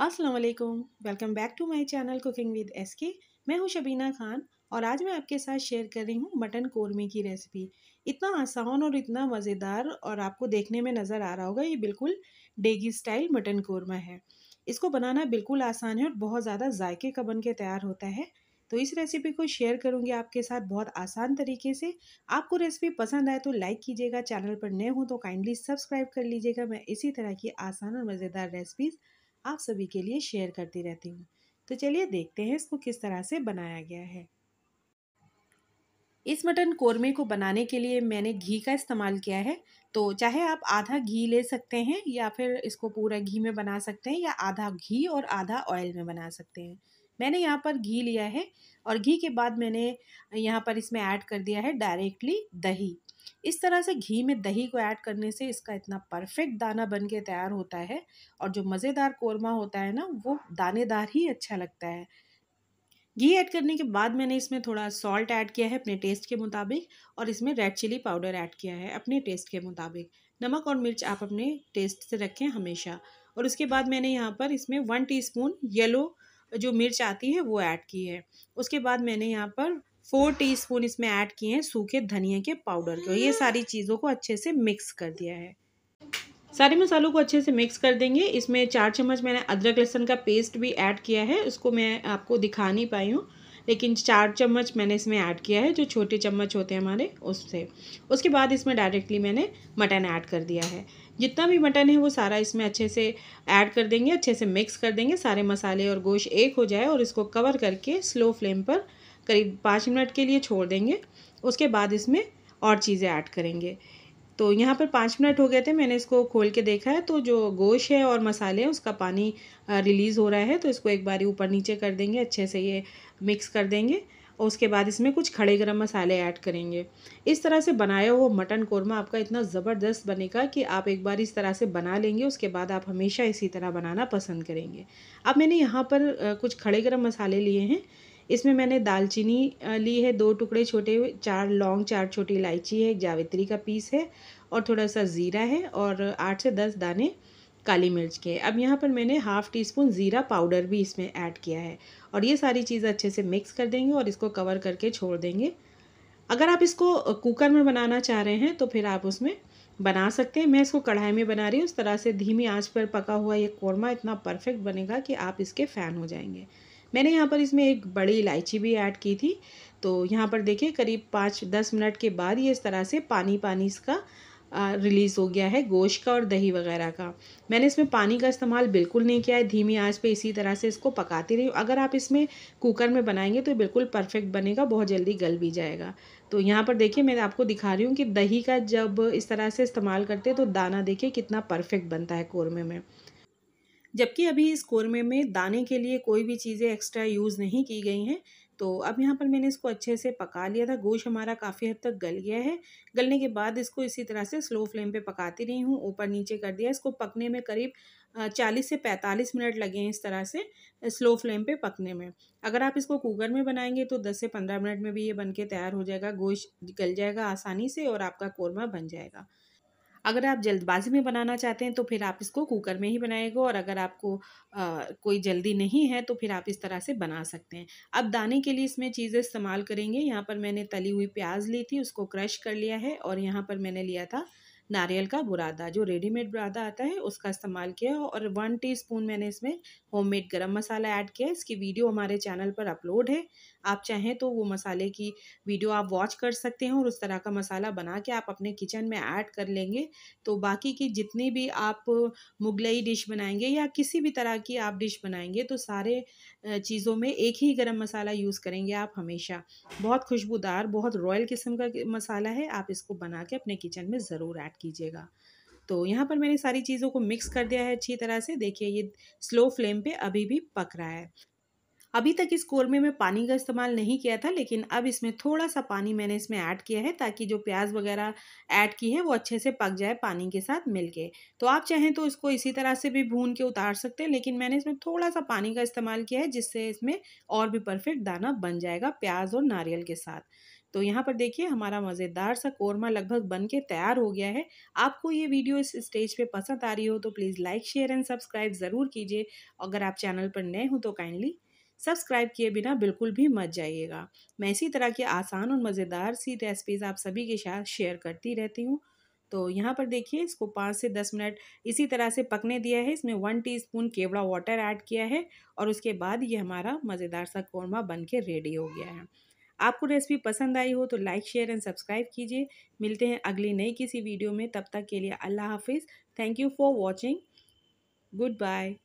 अस्सलाम वालेकुम welcome back to my channel cooking with S K मैं हूँ शबीना खान और आज मैं आपके साथ शेयर कर रही हूँ मटन कौरमे की रेसिपी। इतना आसान और इतना मज़ेदार और आपको देखने में नज़र आ रहा होगा, ये बिल्कुल डेगी स्टाइल मटन कौरमा है। इसको बनाना बिल्कुल आसान है और बहुत ज़्यादा जायके का बन के तैयार होता है। तो इस रेसिपी को शेयर करूँगी आपके साथ बहुत आसान तरीके से। आपको रेसिपी पसंद आए तो लाइक कीजिएगा, चैनल पर नए हो तो काइंडली सब्सक्राइब कर लीजिएगा। मैं इसी तरह की आसान और मज़ेदार रेसिपीज़ आप सभी के लिए शेयर करती रहती हूँ। तो चलिए देखते हैं इसको किस तरह से बनाया गया है। इस मटन कोरमे को बनाने के लिए मैंने घी का इस्तेमाल किया है। तो चाहे आप आधा घी ले सकते हैं या फिर इसको पूरा घी में बना सकते हैं या आधा घी और आधा ऑयल में बना सकते हैं। मैंने यहाँ पर घी लिया है और घी के बाद मैंने यहाँ पर इसमें ऐड कर दिया है डायरेक्टली दही। इस तरह से घी में दही को ऐड करने से इसका इतना परफेक्ट दाना बन के तैयार होता है और जो मज़ेदार कौरमा होता है ना, वो दानेदार ही अच्छा लगता है। घी ऐड करने के बाद मैंने इसमें थोड़ा सॉल्ट ऐड किया है अपने टेस्ट के मुताबिक और इसमें रेड चिली पाउडर ऐड किया है अपने टेस्ट के मुताबिक। नमक और मिर्च आप अपने टेस्ट से रखें हमेशा और उसके बाद मैंने यहाँ पर इसमें वन टीस्पून येलो जो मिर्च आती है वो ऐड की है। उसके बाद मैंने यहाँ पर फोर टीस्पून इसमें ऐड किए हैं सूखे धनिया के पाउडर को। ये सारी चीज़ों को अच्छे से मिक्स कर दिया है। सारे मसालों को अच्छे से मिक्स कर देंगे। इसमें चार चम्मच मैंने अदरक लहसुन का पेस्ट भी ऐड किया है। उसको मैं आपको दिखा नहीं पाई हूँ लेकिन चार चम्मच मैंने इसमें ऐड किया है जो छोटे चम्मच होते हैं हमारे उससे। उसके बाद इसमें डायरेक्टली मैंने मटन ऐड कर दिया है। जितना भी मटन है वो सारा इसमें अच्छे से ऐड कर देंगे, अच्छे से मिक्स कर देंगे, सारे मसाले और गोश्त एक हो जाए और इसको कवर करके स्लो फ्लेम पर करीब पाँच मिनट के लिए छोड़ देंगे। उसके बाद इसमें और चीज़ें ऐड करेंगे। तो यहाँ पर पाँच मिनट हो गए थे, मैंने इसको खोल के देखा है तो जो गोश है और मसाले हैं उसका पानी रिलीज़ हो रहा है तो इसको एक बारी ऊपर नीचे कर देंगे, अच्छे से ये मिक्स कर देंगे। और उसके बाद इसमें कुछ खड़े गरम मसाले ऐड करेंगे। इस तरह से बनाया हुआ मटन कौरमा आपका इतना ज़बरदस्त बनेगा कि आप एक बार इस तरह से बना लेंगे, उसके बाद आप हमेशा इसी तरह बनाना पसंद करेंगे। अब मैंने यहाँ पर कुछ खड़े गरम मसाले लिए हैं। इसमें मैंने दालचीनी ली है, दो टुकड़े छोटे, चार लौंग, चार छोटी इलायची है, एक जावित्री का पीस है और थोड़ा सा ज़ीरा है और आठ से दस दाने काली मिर्च के। अब यहाँ पर मैंने हाफ़ टी स्पून ज़ीरा पाउडर भी इसमें ऐड किया है। और ये सारी चीज़ अच्छे से मिक्स कर देंगे और इसको कवर करके छोड़ देंगे। अगर आप इसको कुकर में बनाना चाह रहे हैं तो फिर आप उसमें बना सकते हैं। मैं इसको कढ़ाई में बना रही हूँ। उस तरह से धीमी आँच पर पका हुआ ये कौरमा इतना परफेक्ट बनेगा कि आप इसके फ़ैन हो जाएँगे। मैंने यहाँ पर इसमें एक बड़ी इलायची भी ऐड की थी। तो यहाँ पर देखिए, करीब पाँच दस मिनट के बाद ये इस तरह से पानी पानी इसका रिलीज़ हो गया है गोश्त का और दही वगैरह का। मैंने इसमें पानी का इस्तेमाल बिल्कुल नहीं किया है, धीमी आँच पे इसी तरह से इसको पकाती रही अगर आप इसमें कुकर में बनाएँगे तो बिल्कुल परफेक्ट बनेगा, बहुत जल्दी गल भी जाएगा। तो यहाँ पर देखिए, मैं आपको दिखा रही हूँ कि दही का जब इस तरह से इस्तेमाल करते हैं तो दाना देखिए कितना परफेक्ट बनता है कौरमे में। जबकि अभी इस कौरमे में दाने के लिए कोई भी चीज़ें एक्स्ट्रा यूज़ नहीं की गई हैं। तो अब यहाँ पर मैंने इसको अच्छे से पका लिया था। गोश्त हमारा काफ़ी हद तक गल गया है। गलने के बाद इसको इसी तरह से स्लो फ्लेम पे पकाती रही हूँ। ऊपर नीचे कर दिया। इसको पकने में करीब चालीस से पैंतालीस मिनट लगे हैं इस तरह से स्लो फ्लेम पे पकने में। अगर आप इसको कुकर में बनाएँगे तो दस से पंद्रह मिनट में भी ये बन के तैयार हो जाएगा। गोश्त गल जाएगा आसानी से और आपका कौरमा बन जाएगा। अगर आप जल्दबाजी में बनाना चाहते हैं तो फिर आप इसको कुकर में ही बनाएगा और अगर आपको आ, कोई जल्दी नहीं है तो फिर आप इस तरह से बना सकते हैं। अब दाने के लिए इसमें चीज़ें इस्तेमाल करेंगे। यहाँ पर मैंने तली हुई प्याज ली थी उसको क्रश कर लिया है और यहाँ पर मैंने लिया था नारियल का बुरादा, जो रेडीमेड बुरादा आता है, उसका इस्तेमाल किया और वन टीस्पून मैंने इसमें होममेड गरम मसाला ऐड किया इसकी वीडियो हमारे चैनल पर अपलोड है। आप चाहें तो वो मसाले की वीडियो आप वॉच कर सकते हैं और उस तरह का मसाला बना के आप अपने किचन में ऐड कर लेंगे। तो बाकी की जितनी भी आप मुगलई डिश बनाएँगे या किसी भी तरह की आप डिश बनाएँगे तो सारे चीज़ों में एक ही गरम मसाला यूज़ करेंगे आप हमेशा। बहुत खुशबूदार, बहुत रॉयल किस्म का मसाला है, आप इसको बना के अपने किचन में ज़रूर ऐड कीजिएगा। तो यहाँ पर मैंने सारी चीज़ों को मिक्स कर दिया है अच्छी तरह से। देखिए, ये स्लो फ्लेम पे अभी भी पक रहा है। अभी तक इस कौरमे में पानी का इस्तेमाल नहीं किया था, लेकिन अब इसमें थोड़ा सा पानी मैंने इसमें ऐड किया है ताकि जो प्याज वगैरह ऐड की है वो अच्छे से पक जाए पानी के साथ मिलके। तो आप चाहें तो इसको इसी तरह से भी भून के उतार सकते हैं, लेकिन मैंने इसमें थोड़ा सा पानी का इस्तेमाल किया है जिससे इसमें और भी परफेक्ट दाना बन जाएगा प्याज और नारियल के साथ। तो यहाँ पर देखिए हमारा मज़ेदार सा कौरमा लगभग बन के तैयार हो गया है। आपको ये वीडियो इस स्टेज पे पसंद आ रही हो तो please like, share and subscribe ज़रूर कीजिए। अगर आप चैनल पर नए हो तो काइंडली सब्सक्राइब किए बिना बिल्कुल भी मत जाइएगा। मैं इसी तरह की आसान और मज़ेदार सी रेसिपीज़ आप सभी के साथ शेयर करती रहती हूँ। तो यहाँ पर देखिए इसको पाँच से दस मिनट इसी तरह से पकने दिया है। इसमें वन टीस्पून केवड़ा वाटर ऐड किया है और उसके बाद ये हमारा मज़ेदार सा कौरमा बन के रेडी हो गया है। आपको रेसिपी पसंद आई हो तो लाइक, शेयर एंड सब्सक्राइब कीजिए। मिलते हैं अगली नई किसी वीडियो में। तब तक के लिए अल्लाह हाफिज़। Thank you for watching. Goodbye.